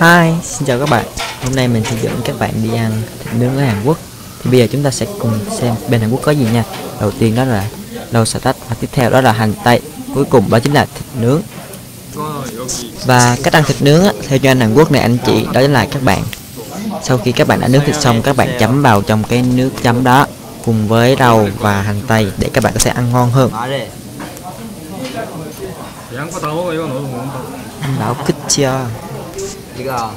Hi, xin chào các bạn. Hôm nay mình sẽ dẫn các bạn đi ăn thịt nướng ở Hàn Quốc. Thì bây giờ chúng ta sẽ cùng xem bên Hàn Quốc có gì nha. Đầu tiên đó là lẩu xà tách và tiếp theo đó là hành tây. Cuối cùng đó chính là thịt nướng. Và cách ăn thịt nướng á, theo như anh Hàn Quốc này anh chị đó chính là các bạn. Sau khi các bạn đã nướng thịt xong các bạn chấm vào trong cái nước chấm đó Cùng với rau và hành tây để các bạn có thể ăn ngon hơn. Lão kích chưa? 이거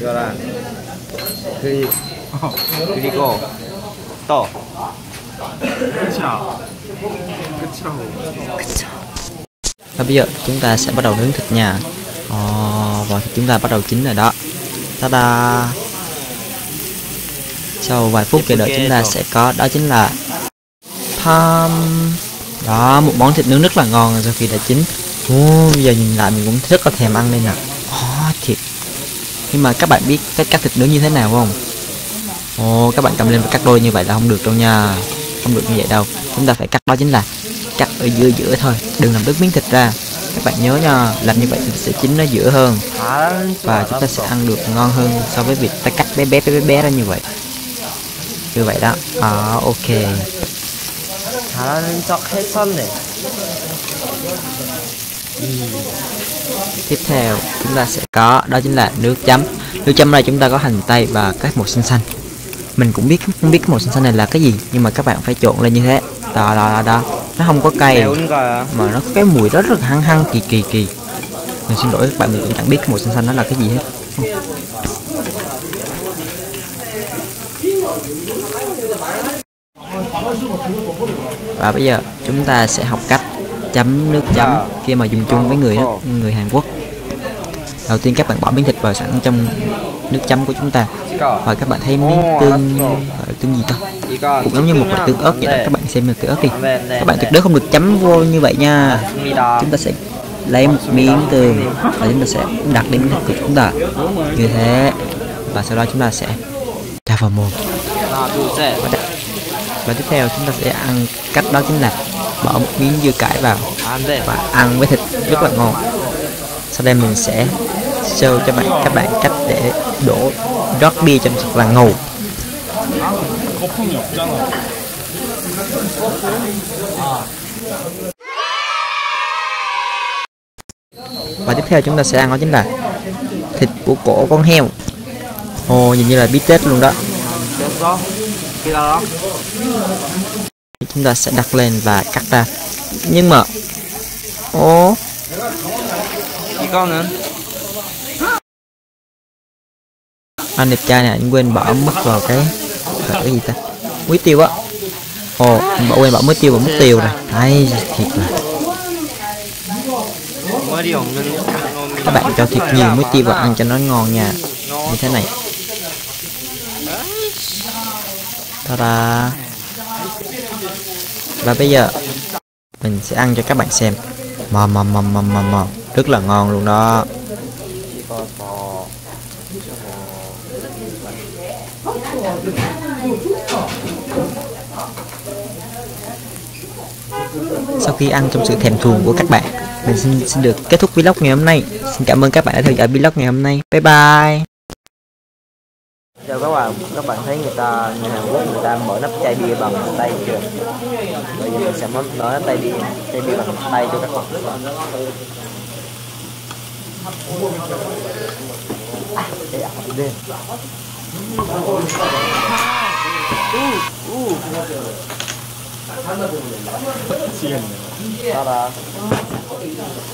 너도 먹는다 Đó 끝이야 이거 이거랑 그 그리고 또 끝이야 끝이라고 Và bây giờ chúng ta sẽ bắt đầu nướng thịt nha Ồ, và thịt chúng ta bắt đầu chín rồi đó Ta-da Sau vài phút chờ đợi chúng ta sẽ có đó chính là Tham Đó, một món thịt nướng rất là ngon sau khi đã chín Ồ, bây giờ nhìn lại mình cũng rất là thèm ăn đây nè Ồ, thịt Nhưng mà các bạn biết cách cắt thịt nướng như thế nào không? Ồ, các bạn cầm lên và cắt đôi như vậy là không được đâu nha Không được như vậy đâu Chúng ta phải cắt đó chính là cắt ở giữa giữa thôi đừng làm đứt miếng thịt ra các bạn nhớ nha làm như vậy thì sẽ chín nó giữa hơn 잘하는 줄 và chúng ta sẽ 알았어 ăn được ngon hơn so với việc ta cắt bé bé bé bé, bé ra như vậy như vậy đó à, ok 잘하는 척 했었네 tiếp theo chúng ta sẽ có đó chính là nước chấm. Nước chấm này chúng ta có hành tây và các màu xanh xanh. Mình cũng biết không biết cái màu xanh xanh này là cái gì nhưng mà các bạn phải trộn lên như thế. Đó đó đó, đó. nó không có cay mà nó cái mùi đó rất là hăng hăng kỳ kỳ kỳ. Mình xin lỗi các bạn mình cũng chẳng biết cái màu xanh xanh đó là cái gì hết. Và bây giờ chúng ta sẽ học cách chấm nước chấm khi mà dùng chung với người đó, người Hàn Quốc. Đầu tiên các bạn bỏ miếng thịt vào sẵn trong nước chấm của chúng ta. Và các bạn thấy miếng tương ờ, tương gì ta? Cũng giống như một loại tương ớt vậy đó. các bạn xem tương ớt đi. Các bạn tuyệt đối không được chấm vô như vậy nha. Chúng ta sẽ lấy một miếng tương và chúng ta sẽ đặt lên miếng thịt của chúng ta. Như thế. Và sau đó chúng ta sẽ cho vào mồm. Và tiếp theo chúng ta sẽ ăn cách đó chính là bỏ một miếng dưa cải vào và ăn với thịt rất là ngon. Sau đây mình sẽ show cho bạn, các bạn cách để đổ rót bia trong thật là ngầu. Và tiếp theo chúng ta sẽ ăn đó chính là thịt của cổ con heo. Ồ, nhìn như là bí tết luôn đó chúng ta sẽ đặt lên và cắt ra. Nhưng mà ô con nữa. Anh đẹp trai này anh quên bỏ mất vào cái cái gì ta? Muối tiêu á. Ồ anh bỏ quên bỏ muối tiêu và mất tiêu rồi. Ai thiệt là. Các bạn cho thiệt nhiều muối tiêu vào ăn cho nó ngon nha. Như thế này. Ta-da và bây giờ mình sẽ ăn cho các bạn xem. Mò mò mò mò mò mò. Rất là ngon luôn đó. Sau khi ăn trong sự thèm thuồng của các bạn mình xin, xin được kết thúc vlog ngày hôm nay. Xin cảm ơn các bạn đã theo dõi vlog ngày hôm nay. Bye bye cho các bạn các bạn thấy người ta người Hàn Quốc người ta mở nắp chai bia bằng tay chưa bây giờ mình sẽ mở mở nắp tay bia chai bia bằng tay cho các bạn Đây ạ, đây. Uh, uh.